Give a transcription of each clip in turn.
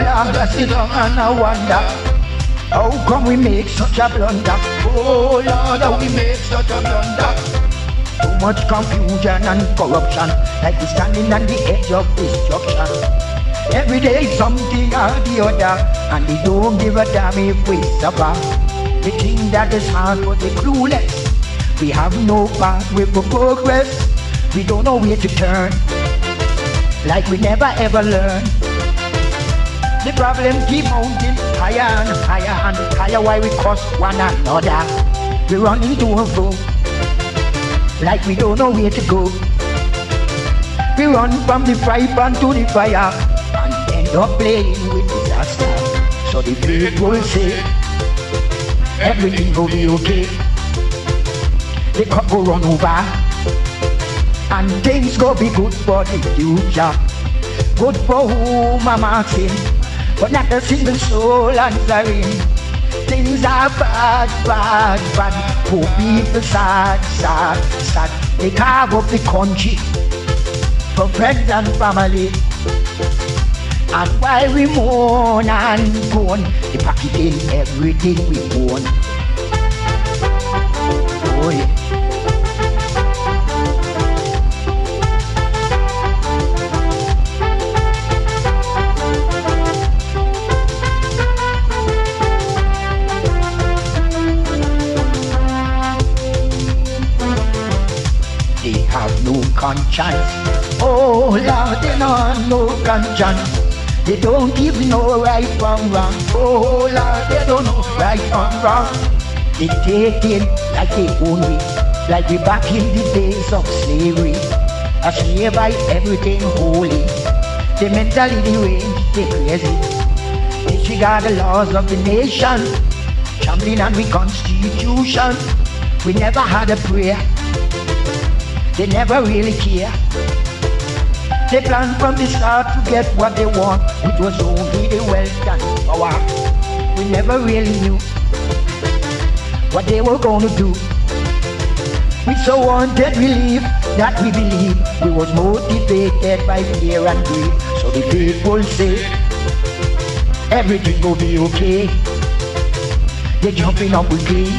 I sit down and I wonder. How come we make such a blunder? Oh Lord, how we make such a blunder. Too much confusion and corruption. Like we standing on the edge of destruction. Every day something or the other And they don't give a damn if we suffer. They think that is hard but they clueless. We have no pathway for progress. We don't know where to turn. Like we never ever learn the problem keep mounting higher and higher and higher while we cross one another. We run into a foe like we don't know where to go. We run from the fry pan to the fire and end up playing with disaster. So the will say everything will be okay. The cup will run over and things go be good for the future. Good for whom I'm asking but not a single soul answering. Things are bad, bad, bad. Poor people sad, sad, sad. They carve up the country for friends and family. And while we mourn and mourn, they pack it in everything we own. Conscience. Oh Lord, they don't no conscience. They don't even know right from wrong. Oh Lord, they don't know right from wrong. They take it like they own it, like we back in the days of slavery. A slave by everything holy. The mentality range, they crazy. They disregard the laws of the nation, trampling on the constitution. We never had a prayer. They never really care. They plan from the start to get what they want, which was only the wealth and power. We never really knew what they were gonna do. We so wanted relief that we believe we was motivated by fear and greed. So the people say everything will be okay. They're jumping up with glee.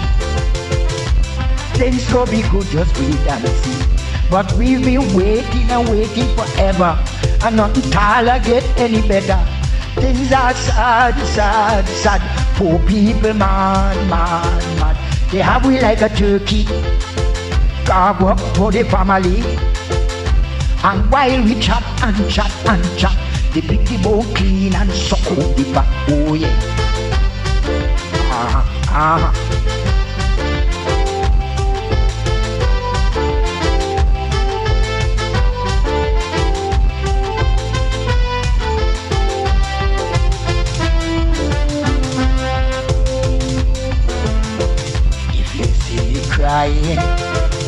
Things go be good, just wait and see. But we've been waiting and waiting forever, and nothing taller get any better. Things are sad, sad, sad. Poor people, man, man, man. They have we like a turkey, carve up for the family. And while we chat and chat and chat, they pick the bone clean and suck out the back. Oh yeah. Ah, ah. If you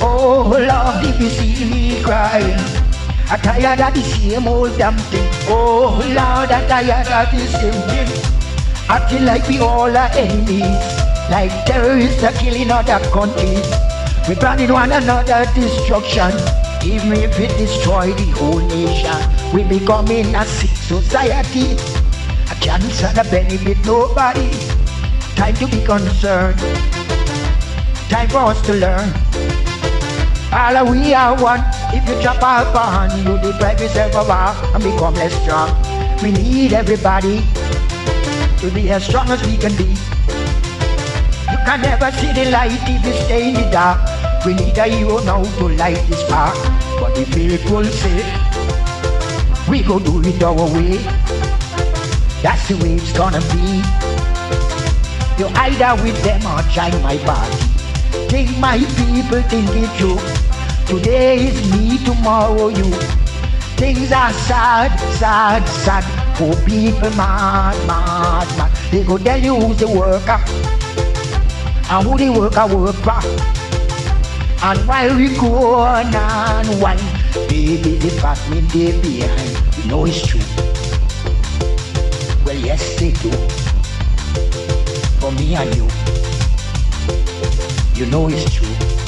oh Lord, if you see me crying, I'm tired of the same old damn thing. Oh Lord, I'm tired of the same thing. I feel like we all are enemies, like terrorists are killing other countries. We're planning one another destruction, even if it destroy the whole nation. We're becoming a sick society, a cancer that benefit nobody. Time to be concerned. Time for us to learn. All of we are one. If you drop a hand, you deprive yourself of all and become less strong. We need everybody to be as strong as we can be. You can never see the light if you stay in the dark. We need a hero now to light this spark. But the people say, we go do it our way. That's the way it's gonna be. You either with them or join my party. Think my people think it true. Today is me, tomorrow you. Things are sad, sad, sad. Poor people mad, mad, mad. They go tell you who's the worker and who the worker work for. And while we go on and wine, baby, the department they behind. You know it's true. Well, yes, they do. For me and you. You know it's true.